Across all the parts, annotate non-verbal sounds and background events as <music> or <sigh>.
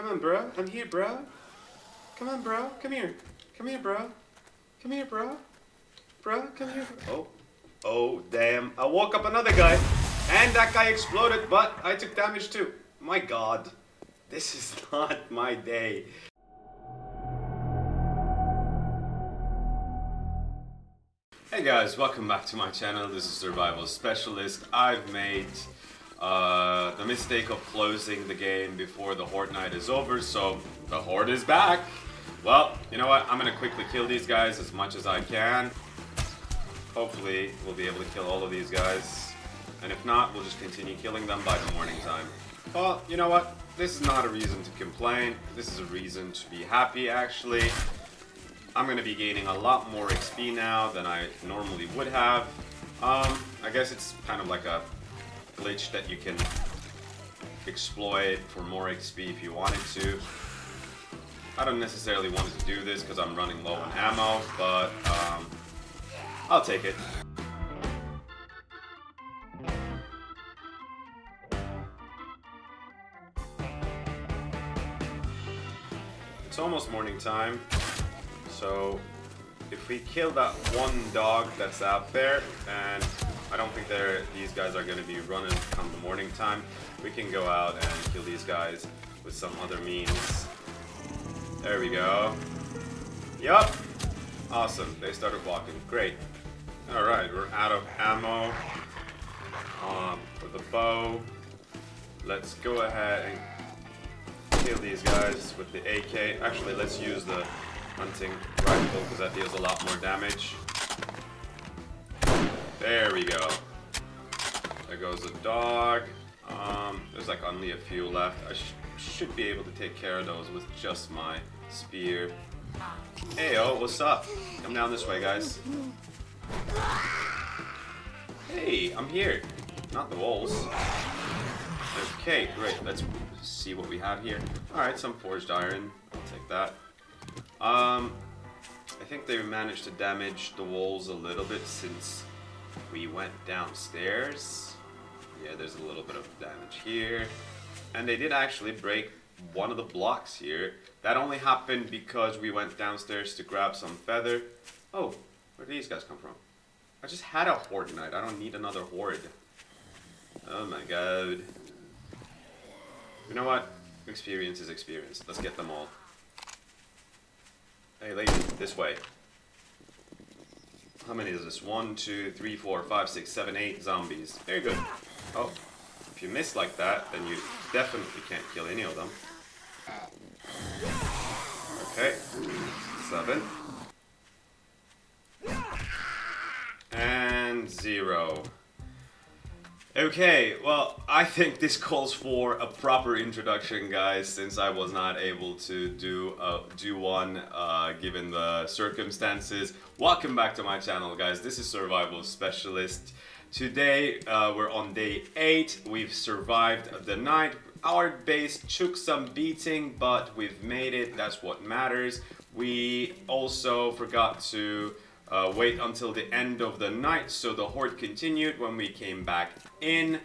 Come on, bro. I'm here, bro. Come on, bro. Come here. Come here, bro. Come here, bro. Bro, come here. Oh. Oh, damn. I woke up another guy. And that guy exploded, but I took damage too. My god. This is <laughs> not my day. Hey guys, welcome back to my channel. This is Survival Specialist. I've made uh, the mistake of closing the game before the Horde Night is over, so the Horde is back. Well, you know what? I'm gonna quickly kill these guys as much as I can. Hopefully, we'll be able to kill all of these guys. And if not, we'll just continue killing them by the morning time. Well, you know what? This is not a reason to complain. This is a reason to be happy, actually. I'm going to be gaining a lot more XP now than I normally would have. Um, I guess it's kind of like a glitch that you can exploit for more XP if you wanted to. I don't necessarily want to do this because I'm running low on ammo, but um, I'll take it. It's almost morning time. So if we kill that one dog that's out there, and I don't think they're, these guys are going to be running come the morning time, we can go out and kill these guys with some other means. There we go. Yup. Awesome. They started walking. Great. Alright, we're out of ammo um, for the bow. Let's go ahead and kill these guys with the AK. Actually, let's use the hunting rifle because that deals a lot more damage. There we go. There goes a dog. Um, there's like only a few left. I sh should be able to take care of those with just my spear. Hey, oh, what's up? Come down this way, guys. Hey, I'm here. Not the wolves. Okay, great. Let's see what we have here. Alright, some forged iron. I'll take that. Um, I think they managed to damage the walls a little bit since we went downstairs. Yeah, there's a little bit of damage here. And they did actually break one of the blocks here. That only happened because we went downstairs to grab some feather. Oh, where did these guys come from? I just had a horde night. I don't need another horde. Oh my god. You know what? Experience is experience. Let's get them all. Hey, lady, this way. How many is this? One, two, three, four, five, six, seven, eight zombies. Very good. Oh, if you miss like that, then you definitely can't kill any of them. Okay. Seven. And zero. Okay, well, I think this calls for a proper introduction, guys, since I was not able to do uh, do one uh, given the circumstances. Welcome back to my channel, guys. This is Survival Specialist. Today, uh, we're on day 8. We've survived the night. Our base took some beating, but we've made it. That's what matters. We also forgot to uh, wait until the end of the night so the horde continued when we came back in.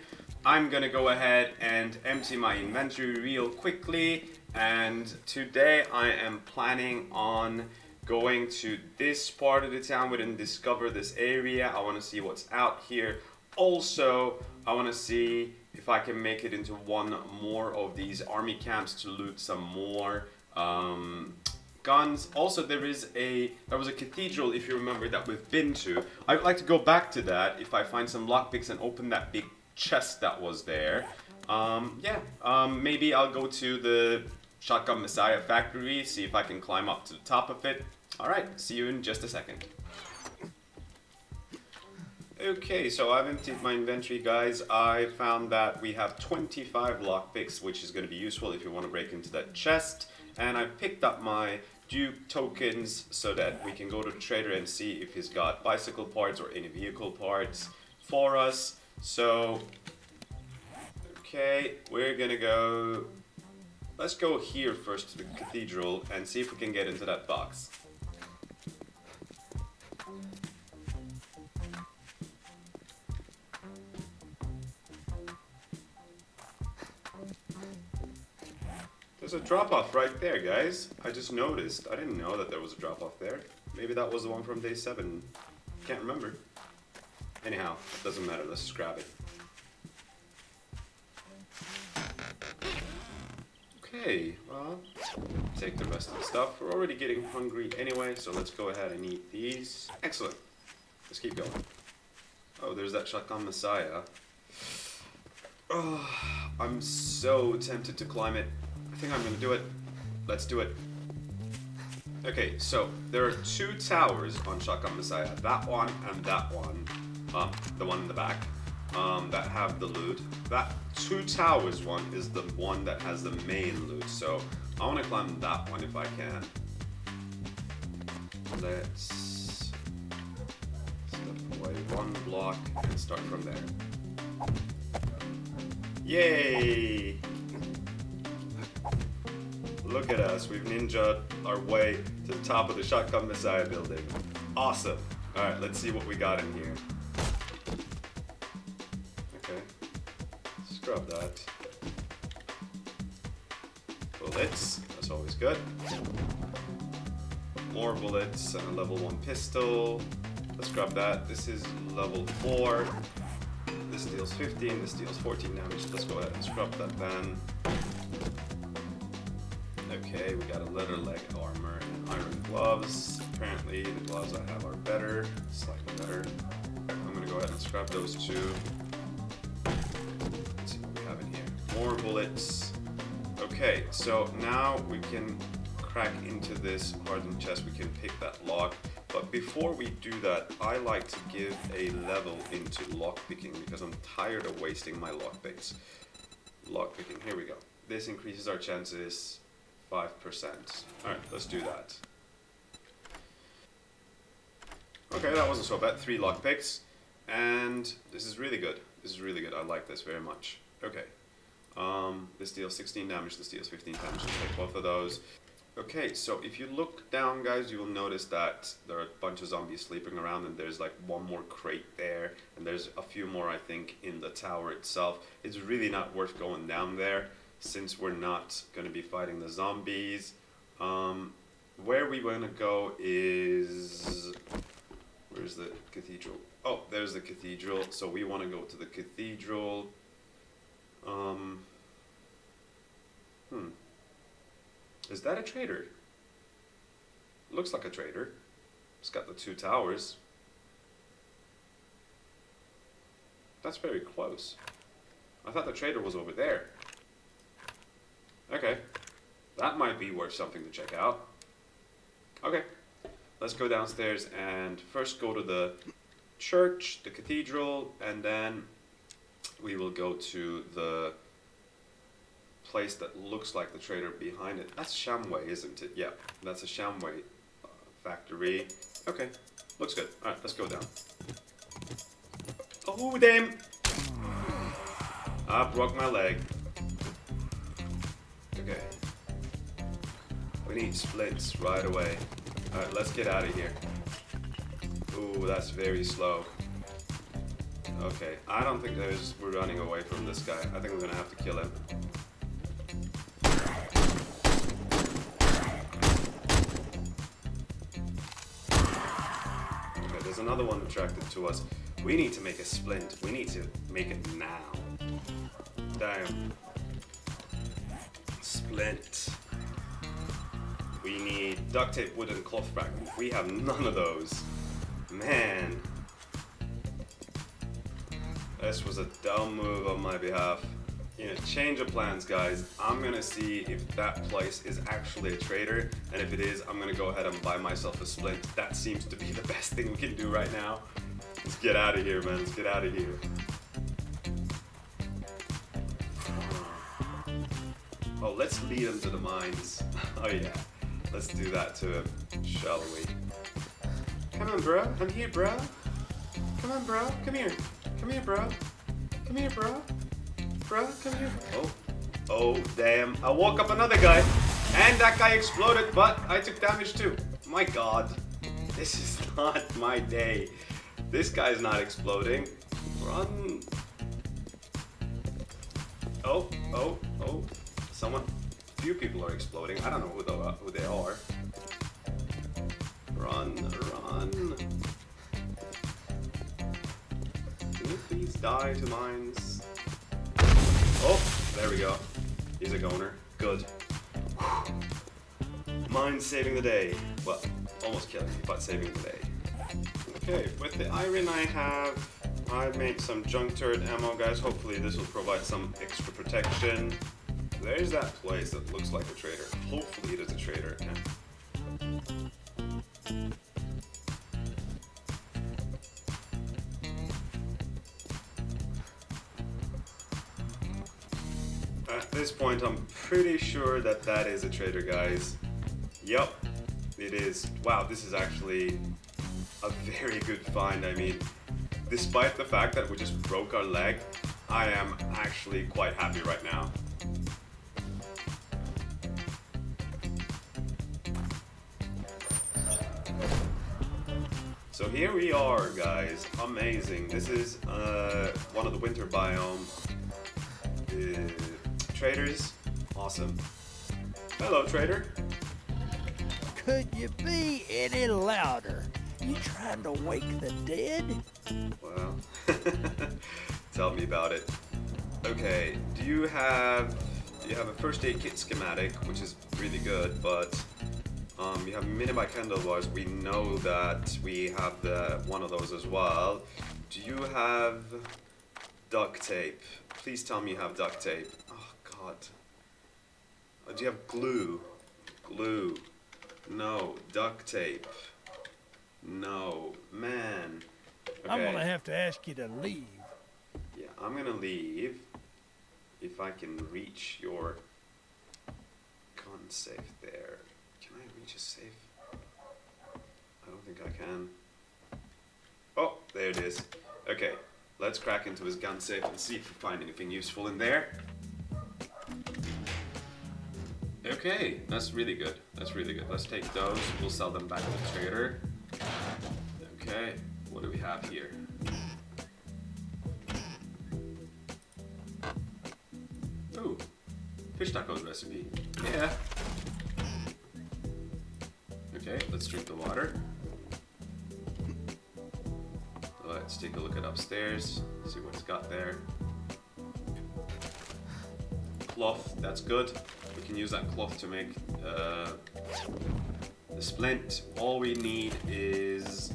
I'm gonna go ahead and empty my inventory real quickly and today I am planning on going to this part of the town. We didn't discover this area. I want to see what's out here. Also, I want to see if I can make it into one more of these army camps to loot some more um, guns. Also, there is a there was a cathedral, if you remember, that we've been to. I'd like to go back to that if I find some lockpicks and open that big chest that was there. Um, yeah, um, maybe I'll go to the Shotgun Messiah factory, see if I can climb up to the top of it. Alright, see you in just a second. Okay, so I've emptied my inventory, guys. I found that we have 25 lockpicks, which is going to be useful if you want to break into that chest. And I picked up my Duke tokens so that we can go to the trader and see if he's got bicycle parts or any vehicle parts for us. So, okay, we're gonna go, let's go here first to the cathedral and see if we can get into that box. A drop off right there, guys. I just noticed. I didn't know that there was a drop off there. Maybe that was the one from day seven. Can't remember. Anyhow, it doesn't matter. Let's just grab it. Okay, well, take the rest of the stuff. We're already getting hungry anyway, so let's go ahead and eat these. Excellent. Let's keep going. Oh, there's that shotgun messiah. Oh, I'm so tempted to climb it. I think I'm gonna do it. Let's do it. Okay, so there are two towers on Shotgun Messiah. That one and that one. Um, the one in the back. Um, that have the loot. That two towers one is the one that has the main loot. So I want to climb that one if I can. Let's step away one block and start from there. Yay! Look at us, we've ninja our way to the top of the Shotgun Messiah building. Awesome. Alright, let's see what we got in here. Okay. Scrub that. Bullets, that's always good. More bullets and a level 1 pistol. Let's grab that. This is level 4. This deals 15, this deals 14 damage. Let's go ahead and scrub that then. Okay, we got a leather leg armor and iron gloves. Apparently, the gloves I have are better, slightly better. I'm gonna go ahead and scrap those two. Let's see what we have in here. More bullets. Okay, so now we can crack into this hardened chest. We can pick that lock. But before we do that, I like to give a level into lockpicking because I'm tired of wasting my lockpicks. Lockpicking, here we go. This increases our chances 5%. Alright, let's do that. Okay, that wasn't so bad. Three lockpicks. And this is really good. This is really good. I like this very much. Okay. Um, this deals 16 damage, this deals 15 damage. Let's take both of those. Okay, so if you look down, guys, you will notice that there are a bunch of zombies sleeping around, and there's like one more crate there, and there's a few more, I think, in the tower itself. It's really not worth going down there since we're not going to be fighting the zombies. Um, where we want to go is... Where's the cathedral? Oh, there's the cathedral. So we want to go to the cathedral. Um, hmm. Is that a trader? Looks like a trader. It's got the two towers. That's very close. I thought the trader was over there. Okay. That might be worth something to check out. Okay. Let's go downstairs and first go to the church, the cathedral, and then we will go to the place that looks like the trader behind it. That's Shamway, isn't it? Yeah, that's a Shamway uh, factory. Okay, looks good. Alright, let's go down. Oh, damn! I broke my leg. Okay. We need splints right away. Alright, let's get out of here. Ooh, that's very slow. Okay, I don't think there's we're running away from this guy. I think we're gonna have to kill him. Okay, there's another one attracted to us. We need to make a splint. We need to make it now. Damn. Splint. We need duct tape, wood, and cloth fragment. We have none of those. Man. This was a dumb move on my behalf. You know, change of plans, guys. I'm gonna see if that place is actually a trader, and if it is, I'm gonna go ahead and buy myself a splint. That seems to be the <laughs> best thing we can do right now. Let's get out of here, man. Let's get out of here. Let's lead him to the mines. <laughs> Oh yeah, let's do that to him, shall we? Come on, bro. I'm here, bro. Come on, bro. Come here. Come here, bro. Come here, bro. Bro, come here. Oh. Oh, damn. I woke up another guy. And that guy exploded, but I took damage too. My god. This is <laughs> not my day. This guy's not exploding. Run. Oh, oh, oh. Someone few people are exploding. I don't know who, the, who they are. Run, run. Can you please die to mines? Oh, there we go. He's a goner. Good. Mine saving the day. Well, almost killing but saving the day. Okay, with the iron I have, I made some junk turret ammo, guys. Hopefully this will provide some extra protection. There's that place that looks like a trader. Hopefully it is a trader. At this point, I'm pretty sure that that is a trader, guys. Yup, it is. Wow, this is actually a very good find. I mean, despite the fact that we just broke our leg, I am actually quite happy right now. So here we are, guys. Amazing. This is uh, one of the winter biome uh, traders. Awesome. Hello, trader. Could you be any louder? You trying to wake the dead? Well, <laughs> tell me about it. Okay, do you have do you have a first aid kit schematic, which is really good, but um, you have mini-bike handlebars. We know that we have the one of those as well. Do you have duct tape? Please tell me you have duct tape. Oh God. Uh, do you have glue? Glue. No. Duct tape. No. Man. Okay. I'm gonna have to ask you to leave. Yeah, I'm gonna leave if I can reach your gun safe there. Can I reach a safe? I don't think I can. Oh, there it is. Okay, let's crack into his gun safe and see if we find anything useful in there. Okay, that's really good. That's really good. Let's take those. We'll sell them back to the trader. Okay, what do we have here? Ooh, fish tacos recipe. Yeah. Okay, let's drink the water. Let's take a look at upstairs, see what it's got there. Cloth, that's good. We can use that cloth to make uh, the splint. All we need is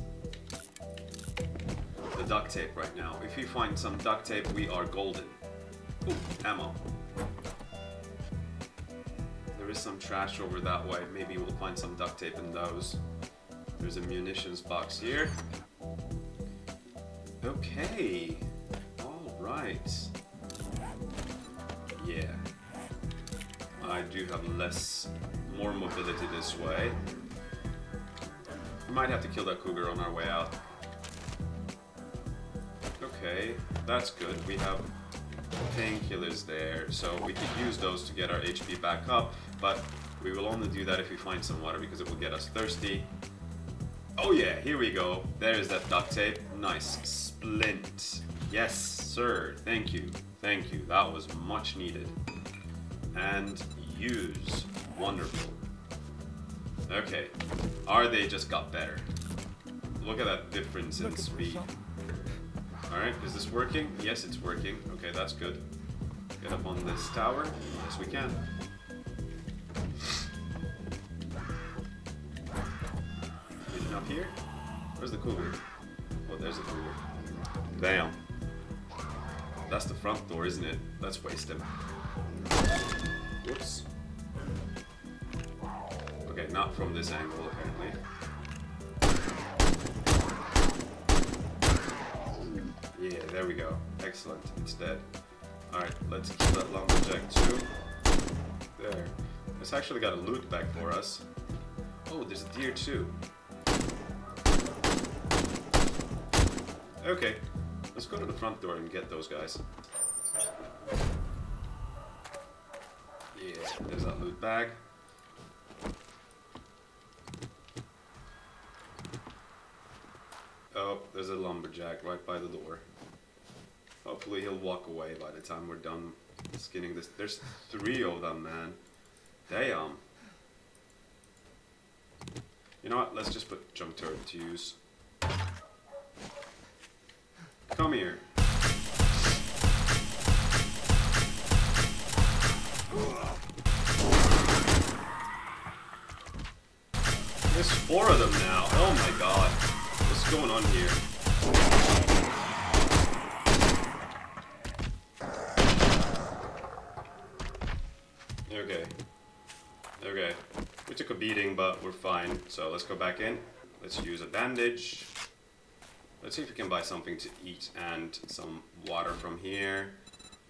the duct tape right now. If we find some duct tape, we are golden. Ooh, ammo. Some trash over that way. Maybe we'll find some duct tape in those. There's a munitions box here. Okay. Alright. Yeah. I do have less, more mobility this way. We might have to kill that cougar on our way out. Okay, that's good. We have painkillers there, so we could use those to get our HP back up, but we will only do that if we find some water because it will get us thirsty. Oh yeah, here we go. There's that duct tape. Nice. Splint. Yes, sir. Thank you. Thank you. That was much needed. And use. Wonderful. Okay. Are they just got better? Look at that difference in speed. Alright, is this working? Yes, it's working. Okay, that's good. Get up on this tower. Yes, we can. Here? Where's the cougar? Oh, there's the cougar. Damn. That's the front door, isn't it? Let's waste him. Whoops. Okay, not from this angle, apparently. Yeah, there we go. Excellent. It's dead. Alright, let's kill that lumberjack too. There. It's actually got a loot bag for us. Oh, there's a deer too. Okay, let's go to the front door and get those guys. Yeah, there's that loot bag. Oh, there's a lumberjack right by the door. Hopefully he'll walk away by the time we're done skinning this. There's three of them, man. Damn. You know what? Let's just put junk turret to use. Come here. There's four of them now. Oh my god. What's going on here? Okay. Okay. We took a beating, but we're fine. So let's go back in. Let's use a bandage. Let's see if we can buy something to eat and some water from here.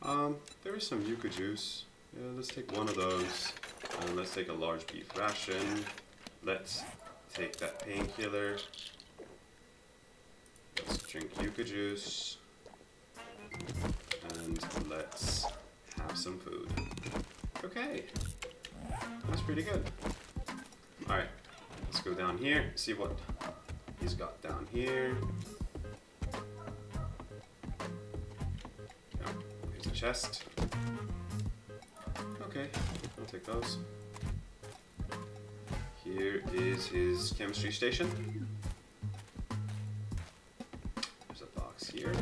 Um, there is some yucca juice. Yeah, let's take one of those. And let's take a large beef ration. Let's take that painkiller. Let's drink yucca juice. And let's have some food. Okay. That's pretty good. Alright. Let's go down here, see what he's got down here. Chest. Okay, I'll take those. Here is his chemistry station. There's a box here.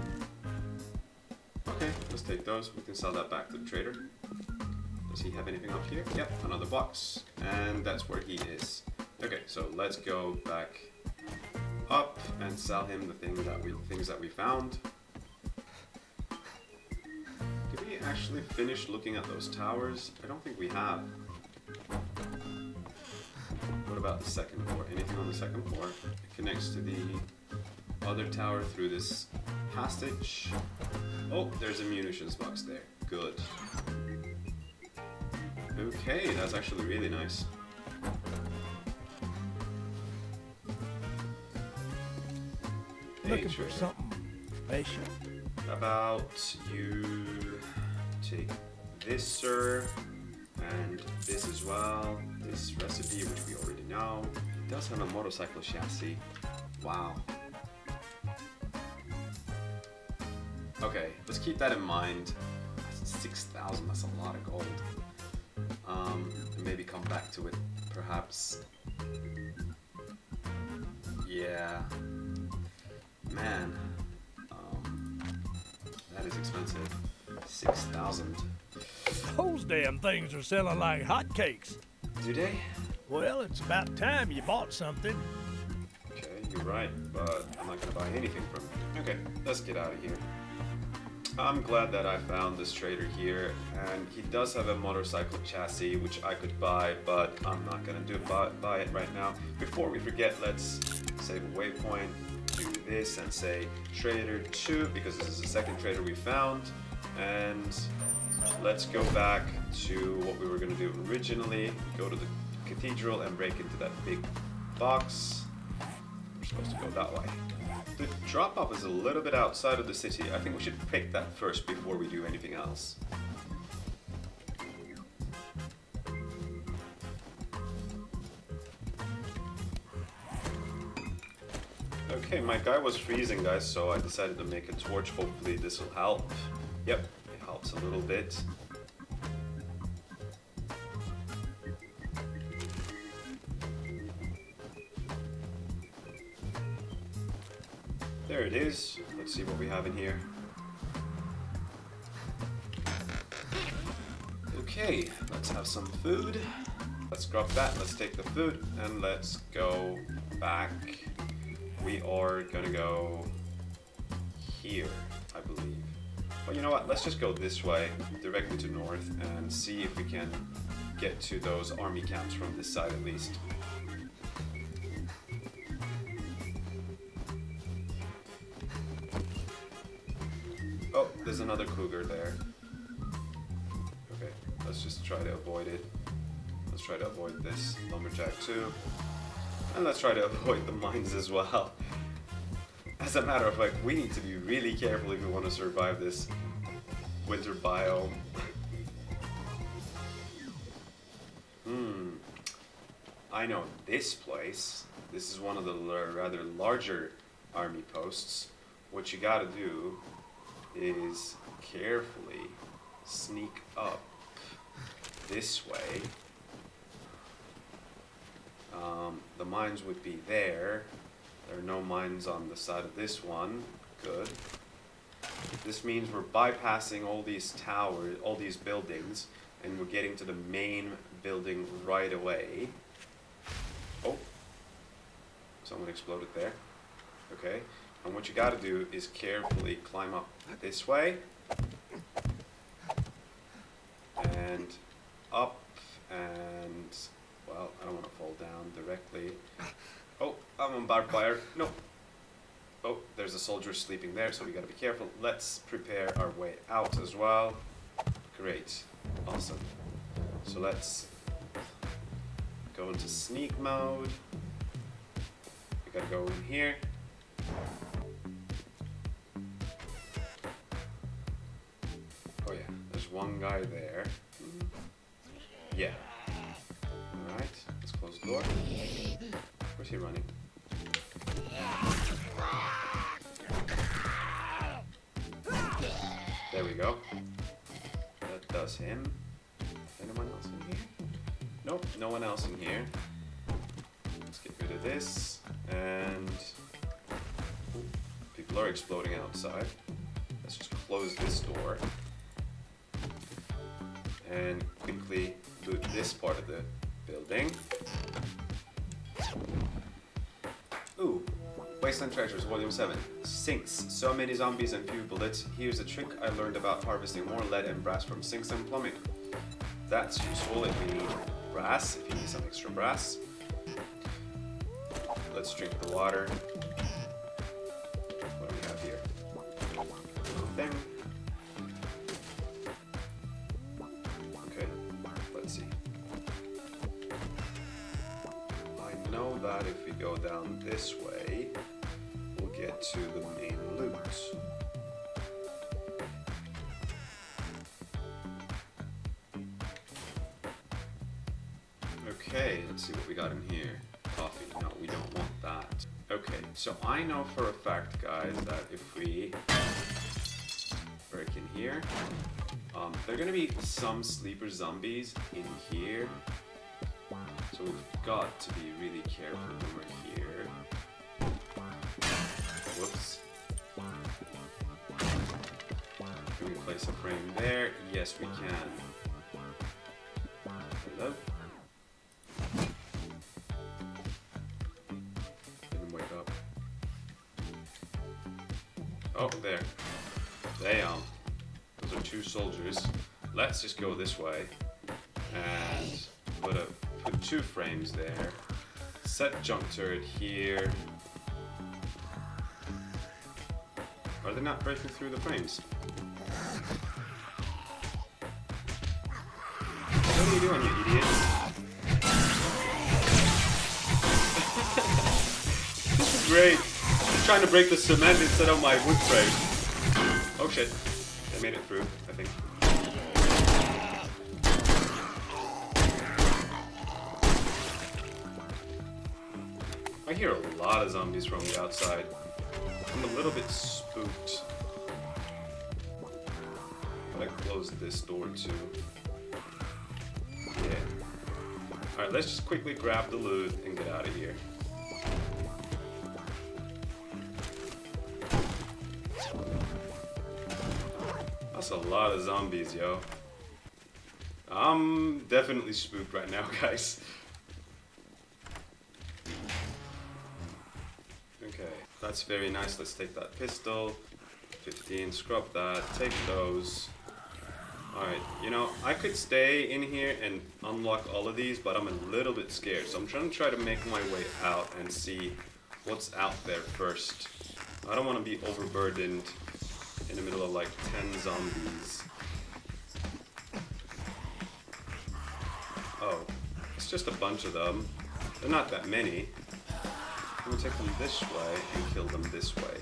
Okay, let's take those. We can sell that back to the trader. Does he have anything up here? Yep, another box. And that's where he is. Okay, so let's go back up and sell him the thing that we things that we found. Actually finished looking at those towers? I don't think we have. What about the second floor? Anything on the second floor? It connects to the other tower through this passage. Oh, there's a munitions box there. Good. Okay, that's actually really nice. Looking for something special. About you take this, sir, and this as well. This recipe, which we already know. It does have a motorcycle chassis. Wow. Okay, let's keep that in mind. 6,000, that's a lot of gold. Um, and maybe come back to it, perhaps. Yeah. Man. Um, that is expensive. 6,000. Those damn things are selling like hotcakes. Do they? Well, it's about time you bought something. Okay, you're right, but I'm not gonna buy anything from you. Okay, let's get out of here. I'm glad that I found this trader here, and he does have a motorcycle chassis which I could buy, but I'm not gonna do buy, buy it right now. Before we forget, let's save a waypoint, do this, and say trader 2 because this is the second trader we found, and let's go back to what we were gonna do originally. Go to the cathedral and break into that big box. We're supposed to go that way. The drop off is a little bit outside of the city. I think we should pick that first before we do anything else. Okay, my guy was freezing, guys, so I decided to make a torch. Hopefully, this will help. Yep, it helps a little bit. There it is. Let's see what we have in here. Okay, let's have some food. Let's grab that, let's take the food, and let's go back. We are gonna go here. But you know what, let's just go this way, directly to north, and see if we can get to those army camps from this side at least. Oh, there's another cougar there. Okay, let's just try to avoid it. Let's try to avoid this lumberjack too. And let's try to <laughs> avoid the mines as well. As a matter of fact, we need to be really careful if we want to survive this winter biome. hmm. I know this place. This is one of the rather larger army posts. What you gotta do is carefully sneak up this way Um, the mines would be there. There are no mines on the side of this one. Good. This means we're bypassing all these towers, all these buildings, and we're getting to the main building right away. Oh, someone exploded there. Okay, and what you gotta do is carefully climb up this way. And up and, well, I don't wanna fall down directly. I'm on barbed wire. No. Oh, there's a soldier sleeping there, so we gotta be careful. Let's prepare our way out as well. Great. Awesome. So let's go into sneak mode. We gotta go in here. Oh yeah, there's one guy there. Yeah. Alright, let's close the door. Where's he running? There we go. That does him. Anyone else in here? Nope, no one else in here. Let's get rid of this. And people are exploding outside. Let's just close this door. And quickly loot this part of the building. Wasteland Treasures, Volume 7. Sinks. So many zombies and few bullets. Here's a trick I learned about harvesting more lead and brass from sinks and plumbing. That's useful if you need brass, if you need some extra brass. Let's drink the water. What do we have here? Nothing. Okay, let's see. I know that if we go down this way, get to the main loot. Okay, let's see what we got in here. Coffee. No, we don't want that. Okay, so I know for a fact, guys, that if we break in here, um, there are gonna be some sleeper zombies in here. So we've got to be really careful when we're here. Place a frame there? Yes, we can. Hello? Didn't wake up. Oh, there. Damn. Those are two soldiers. Let's just go this way and put a put two frames there. Set junk turret here. Are they not breaking through the frames? Are you doing, you this is great. I'm trying to break the cement instead of my wood frame. Oh shit. I made it through, I think. I hear a lot of zombies from the outside. I'm a little bit spooked. I closed this door too. Alright, let's just quickly grab the loot and get out of here. That's a lot of zombies, yo. I'm definitely spooked right now, <laughs> guys. Okay, that's very nice. Let's take that pistol. 15, scrub that, take those. Alright, you know, I could stay in here and unlock all of these, but I'm a little bit scared. So I'm trying to try to make my way out and see what's out there first. I don't want to be overburdened in the middle of like 10 zombies. Oh, it's just a bunch of them. They're not that many. I'm gonna take them this way and kill them this way.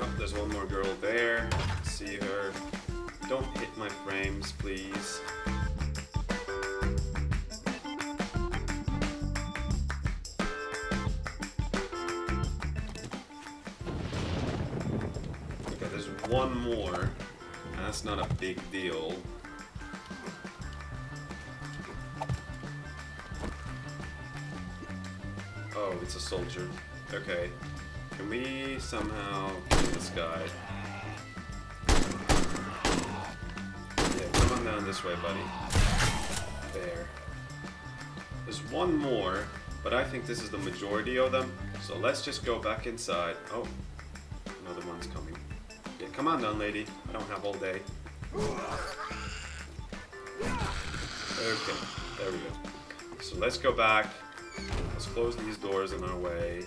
Oh, there's one more girl there. See her. Don't hit my frames, please. Okay, there's one more. That's not a big deal. Oh, it's a soldier. Okay. Can we somehow kill this guy? Yeah, come on down this way, buddy. There. There's one more, but I think this is the majority of them. So let's just go back inside. Oh, another one's coming. Yeah, come on down, lady. I don't have all day. Okay, there we go. So let's go back. Let's close these doors in our way.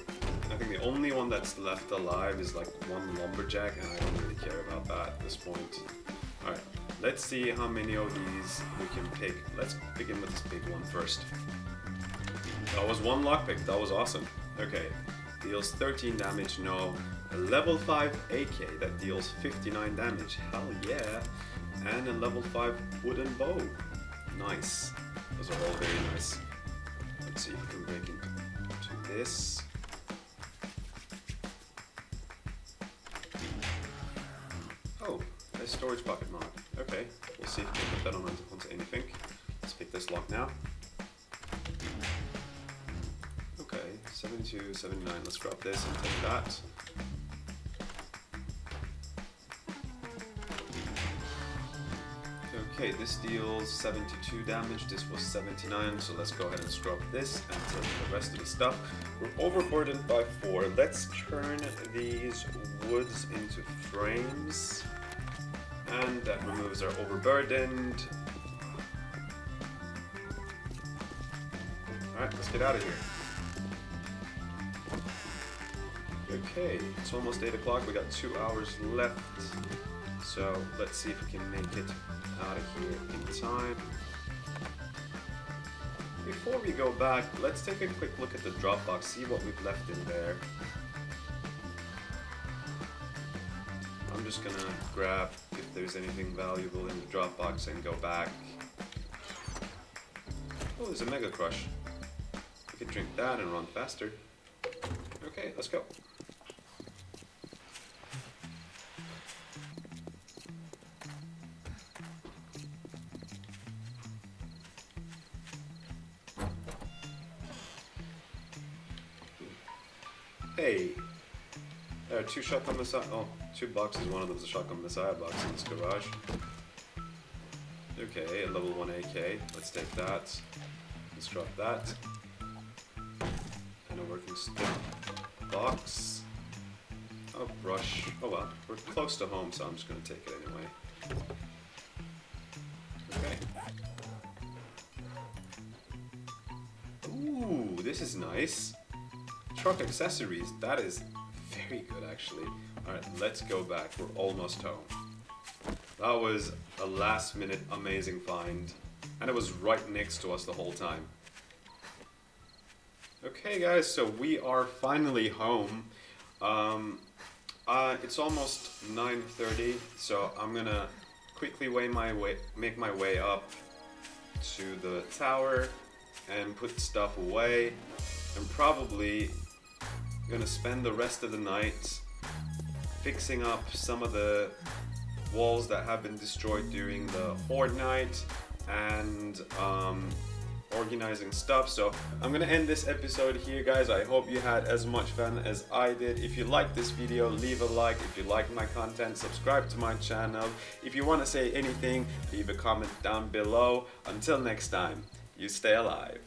I think the only one that's left alive is like one lumberjack, and I don't really care about that at this point. Alright, let's see how many of these we can take. Let's begin with this big one first. That was one lockpick, that was awesome. Okay, deals 13 damage, no. A level 5 AK that deals 59 damage, hell yeah. And a level 5 wooden bow. Nice. Those are all very nice. Let's see if we can break into this. Storage pocket mod. Okay, we'll see if we can put that on onto anything. Let's pick this lock now. Okay, 72, 79. Let's drop this and take that. Okay, this deals 72 damage, this was 79, so let's go ahead and scrub this and take the rest of the stuff. We're overburdened by 4. Let's turn these woods into frames. And that removes our overburdened. Alright, let's get out of here. Okay, it's almost 8 o'clock, we got 2 hours left. So let's see if we can make it out of here in time. Before we go back, let's take a quick look at the Dropbox, see what we've left in there. I'm just gonna grab if there's anything valuable in the Dropbox and go back. Oh, there's a Mega Crush. We could drink that and run faster. Okay, let's go. Hey, there are two shotgun messiah. Oh, two boxes. One of them is a shotgun messiah box in this garage. Okay, a level one AK. Let's take that. Let's drop that. And a working stick box. Oh, brush. Oh well, we're close to home, so I'm just gonna take it anyway. Okay. Ooh, this is nice truck accessories. That is very good, actually. Alright, let's go back. We're almost home. That was a last minute amazing find. And it was right next to us the whole time. Okay guys, so we are finally home. Um, uh, it's almost 9.30, so I'm gonna quickly weigh my way, make my way up to the tower and put stuff away and probably gonna spend the rest of the night fixing up some of the walls that have been destroyed during the Horde night and um, organizing stuff. So I'm gonna end this episode here guys. I hope you had as much fun as I did. If you liked this video, leave a like. If you like my content, subscribe to my channel. If you wanna say anything, leave a comment down below. Until next time, you stay alive.